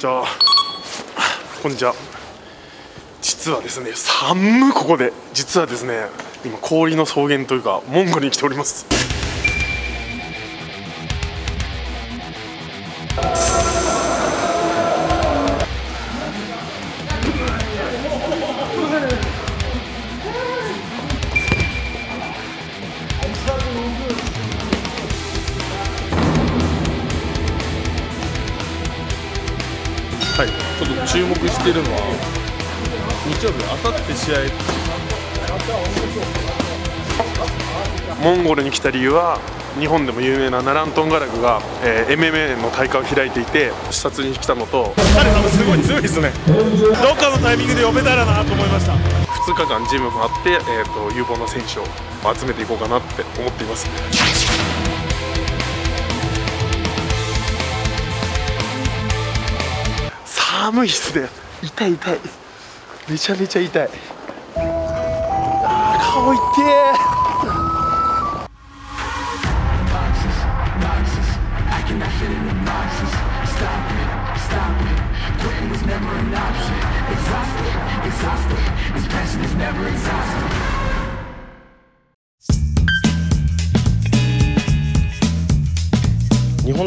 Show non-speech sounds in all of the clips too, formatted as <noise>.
にちは。こんにちは。実はですね寒ここで。実はですね今氷の草原というかモンゴルに来ております。試合モンゴルに来た理由は日本でも有名なナラントンガラグが、えー MMA の大会を開いていて視察に来たのと。彼多分すごい強いですね。どっかのタイミングで呼べたらなと思いました。2日間ジムもあって、えー、と有望な選手を集めていこうかなって思っています。寒いっすね。痛い痛い。めちゃめちゃ痛い。顔いてえ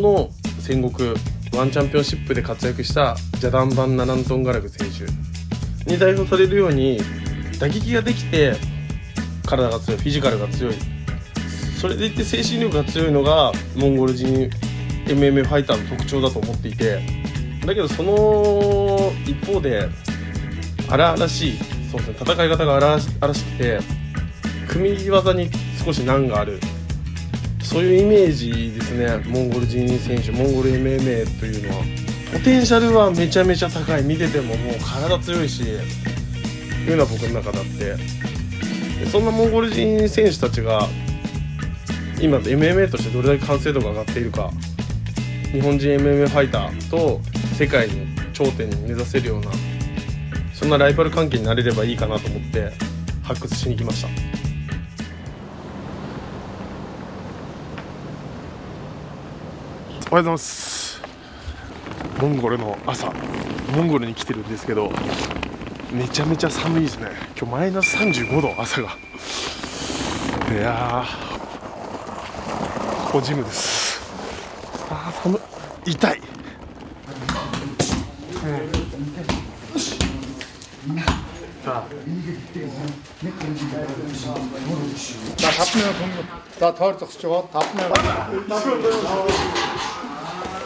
の戦国ワンチャンピオンシップで活躍したジャダンバンナナントンガラグ選手に代表されるように打撃ができて体が強いフィジカルが強い。それでいって精神力が強いのがモンゴル人 MMA ファイターの特徴だと思っていて。だけどその一方で荒々しいそうです、ね、戦い方が荒々しくて組み技に少し難がある。そういうイメージですね、モンゴル人選手、モンゴル MMA というのは、ポテンシャルはめちゃめちゃ高い、見ててももう体強いしと、いうのは僕の中だって、そんなモンゴル人選手たちが、今、MMA としてどれだけ完成度が上がっているか、日本人 MMA ファイターと世界の頂点に目指せるような、そんなライバル関係になれればいいかなと思って、発掘しに来ました。おはようございますモンゴルの朝モンゴルに来てるんですけどめちゃめちゃ寒いですね。今日マイナス35度朝が。いやここジムです。あー寒痛い、うん、さあ。나잡さあ、倒れた口썩저거 잡네 요.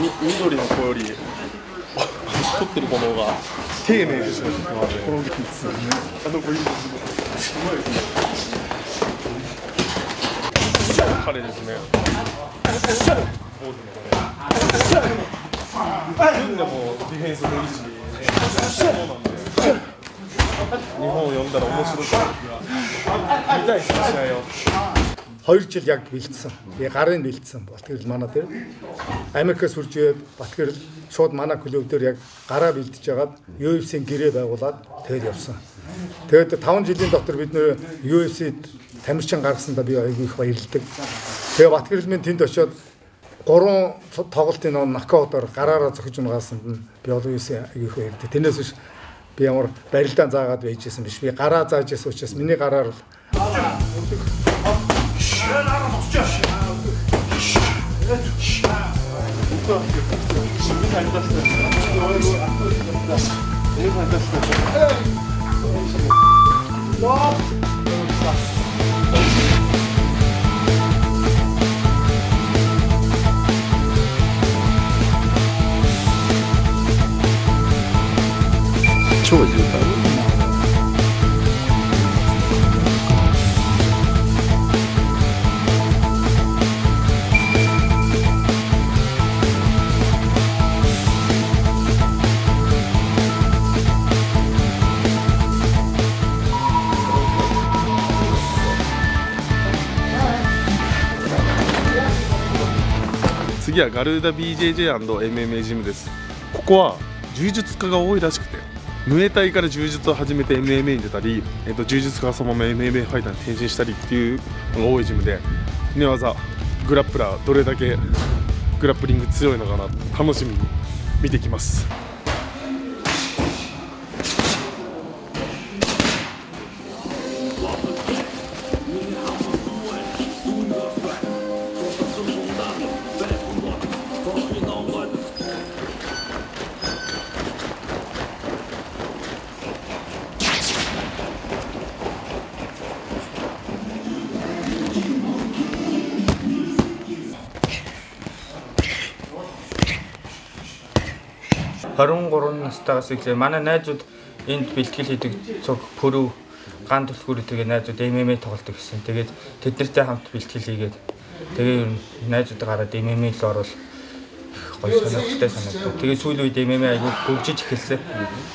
み緑の子より取ってる子の方が。丁寧ですねこの技術。ねあの子いいですね。すごいですね彼ですね。ポーズの子ね組んでもディフェンスもいいしそうなんで日本を呼んだら面白そう見たいですね試合を。2 жил яг бэлдсэн. Би гарын бэлдсэн. Батгэрл манай дээр Америкээс хурж ирээд Батгэрл шууд манай клуб дээр яг гараа бэлдэж хагаад UFC-ийн гэрээ байгуулад тэгээд явсан. Тэгээд 5 жилийн дотор бид нөр UFC-д тамирчин гаргасандаа би аягүй их баярлдаг. Тэгээ Батгэрл минь тэнд очиод гурван тоглолтын нөө нокаутаар гараараа зохиж унгаасанд нь би бол UFC аягүй их баярлдаг. Тэрнээс биш би ямар барилдаан заагаад байжсэн биш. Би гараа зааж ясан учраас миний гараар л Stop! 次はガルーダ BJJ&MMA ジムです。ここは柔術家が多いらしくてムエタイから柔術を始めて MMA に出たり、えっと、柔術家がそのまま MMA ファイターに転身したりっていうのが多いジムで寝技グラップラーどれだけグラップリング強いのかな楽しみに見てきます。23 настайгаас эхлээ манай найзууд энд бэлтгэл хийдэг цуг пүрүү ган түлхүүр тэгээ найзууд MMA тоглолдог гэсэн. Тэгээд тэд нартай хамт бэлтгэл хийгээд тэгээ ер нь найзууд гараад MMA л орвол гоё сонирхолтой санагдав. Тэгээ сүүлийн үед MMA аягүй хөгжиж эхэлсэн.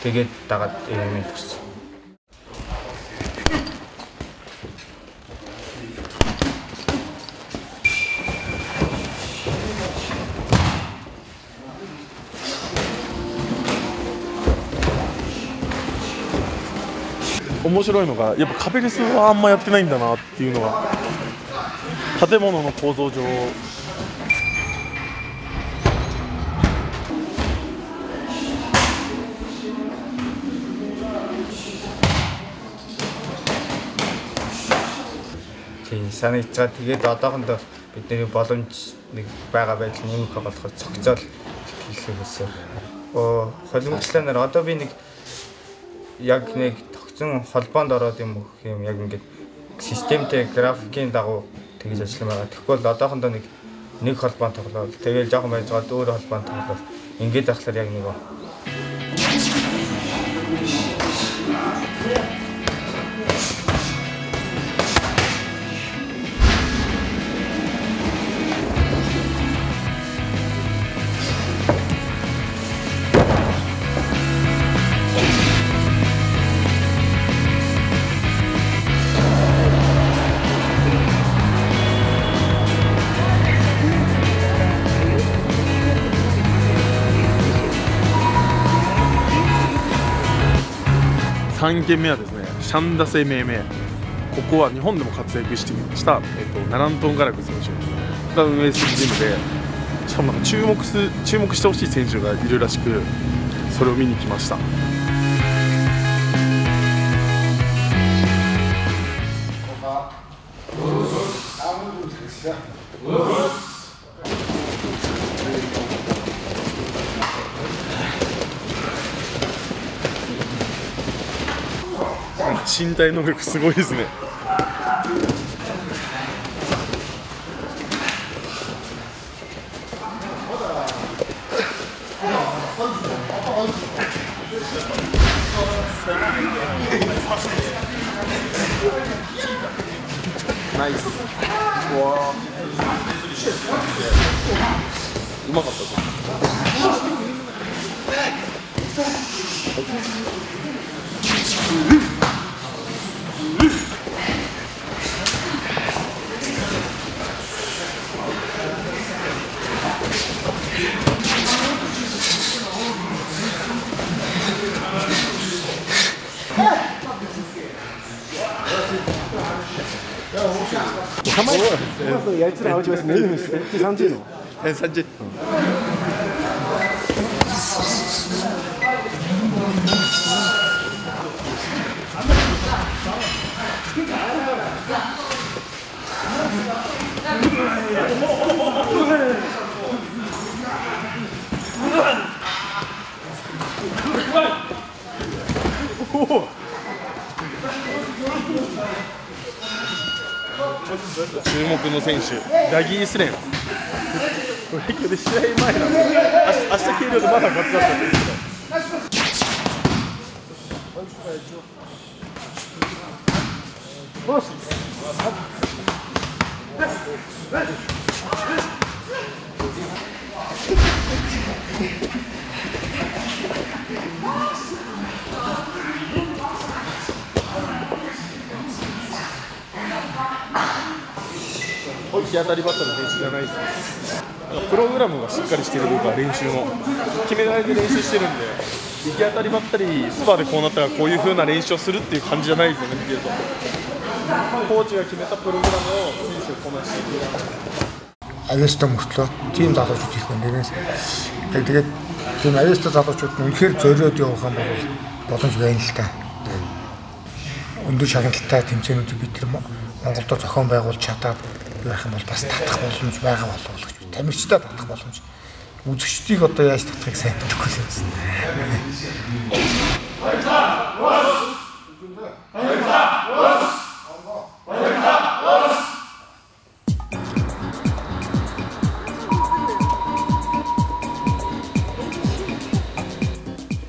Тэгээд дагаад MMA төрсөн. 面白いのがやっぱ壁レスはあんまやってないんだなっていうのは建物の構造上Тийм санагдж байгаа. Тэгээд одоохондоо бидний боломж нэг байгаа байдал нэмэх болохоор цогцол хэлэх гэсэн. Оо холимогчлаа нар одоо би нэг яг нэг тогтсон холбоонд ороод юм уу юм яг ингээд системтэй графикийн дагуу тэгж ажиллан байгаа. Тэгвэл одоохондоо нэг нэг холбоонд тоглоод тэгээд жоохон байж байгаа өөр холбоонд тоглоод ингээд ахлаар яг 3軒目はですねシャンダセ命名。ここは日本でも活躍してした、えっと、ナラントンガラク選手。が運営するジムでしかもなんか注目す注目してほしい選手がいるらしくそれを見に来ました。こんばんは。身体能力すごいですね。のやりつら青島ですね。T 三 G の。T 三 G。Right. 注目の選手。ダギー・スレン。これで試合前なんですよ明日明日計量でまだ勝つだったんですけど当たりばったりの選手じゃないですね プログラムがしっかりしてるというか練習の決められて練習してるんで行き当たりばったりスパでこうなったらこういう風な練習をするっていう感じじゃないですよね見てるとコーチが決めたプログラムを選手がこなしていく авиаста мөртлөө тийм залуучууд их байна нэрээс. Яг тэгээд тийм авиаста залуучууд нь үнэхээр зориод явах юм бол боломж байна л та. Өндөр шагналтай тэмцээнүүдийг бид нар Монголдо зохион байгуулж чадаад байх юм бол бас татах боломж байгаа болов уу гэж. Тамирчдаа татах боломж. Үзэгчдийг одоо яаж татахыг сайн мэдэхгүй л байсан.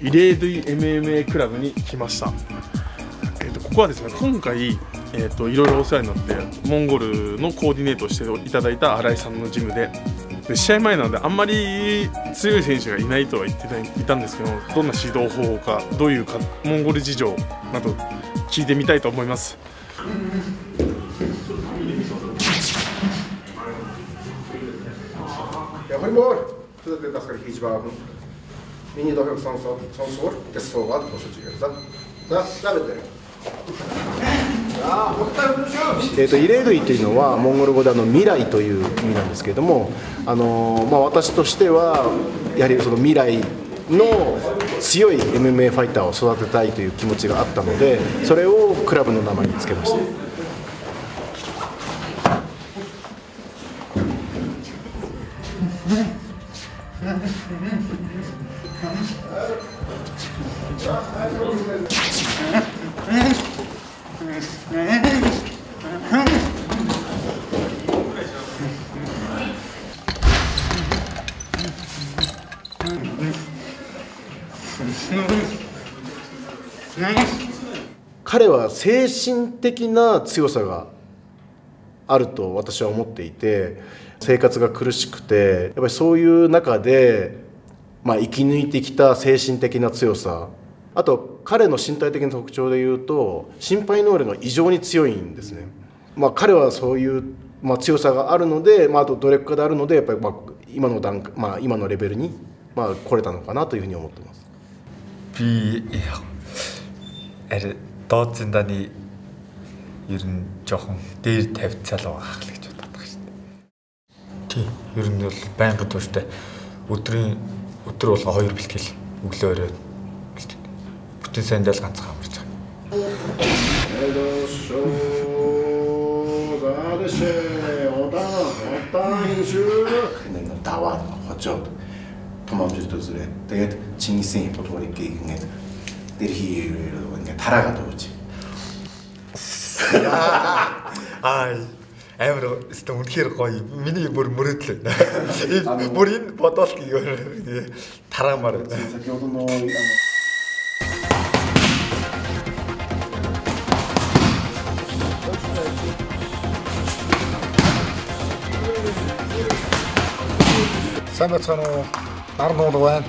慰霊類 MMA クラブに来ました、えー、とここはですね今回、 えー、といろいろお世話になってモンゴルのコーディネートをしていただいた新井さんのジムで。で試合前なのであんまり強い選手がいないとは言っていたんですけどどんな指導方法かどういうかモンゴル事情など聞いてみたいと思います。えー、とイレードイというのはモンゴル語であの未来という意味なんですけれども、あのまあ、私としてはやはりその未来の強い MMA ファイターを育てたいという気持ちがあったのでそれをクラブの名前につけました。彼は精神的な強さがあると私は思っていて生活が苦しくてやっぱりそういう中で、まあ、生き抜いてきた精神的な強さ。あと彼の身体的な特徴でいうと心配能力が異常に強いんですね、まあ、彼はそういう、まあ、強さがあるので、まあ、あと努力家であるのでやっぱり、まあ、今の段階、まあ、今のレベルに、まあ、来れたのかなというふうに思ってます би ари дооцсанданы ер нь жоохон дээр тавьцаал байгаа хэл гэж боддог шүү дээ. Тийм. Ер нь бол байнгын тууштай өдрийн өдөр болго хоёр бэлтгэл өглөө өрөө бэлтгэв. Бүтэн сандал ганцхан амарч байгаа. нэг даваад хожоод том амжилт үзүүлээ. Тэгээд Чингисийн хямдгуурыг ингээд дэрхий ингээд тараагаад өгч. <laughs> Аа амар өстө үнэхээр гоё. Миний бүр мөрөдлөө. <laughs> Бүр энэ бодолт гээр тараамаар. Сайн бацхан уу Нар нуулга байна.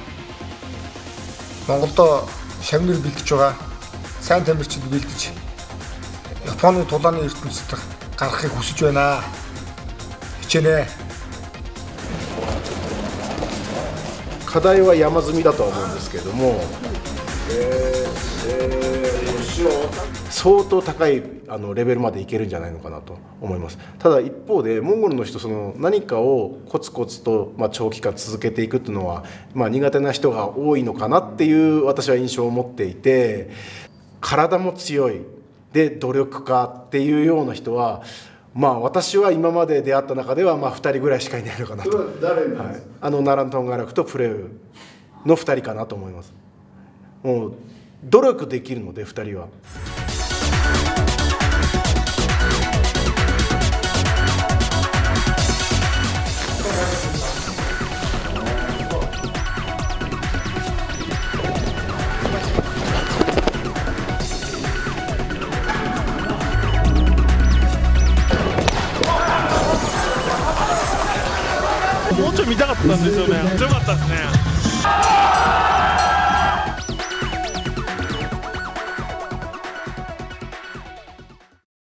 Монголдо шагнэр бэлдэж байгаа. Сайн тамирчид бэлдэж Японы тулааны ертөнцид гарахыг хүсэж байна. Хичээнэ. 課題は山積みだとは思うんですけども、えーえー 相当高いあのレベルまでいけるんじゃないのかなと思います。ただ一方でモンゴルの人その何かをコツコツと、まあ、長期間続けていくっていうのは、まあ、苦手な人が多いのかなっていう私は印象を持っていて体も強い。で努力家っていうような人はまあ私は今まで出会った中ではまあ2人ぐらいしかいないのかなと。はい、あのナラントンガラクとプレウの2人かなと思います。もう努力できるので2人は。